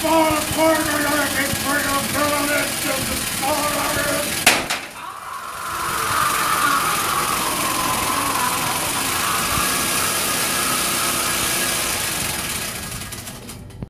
fall apart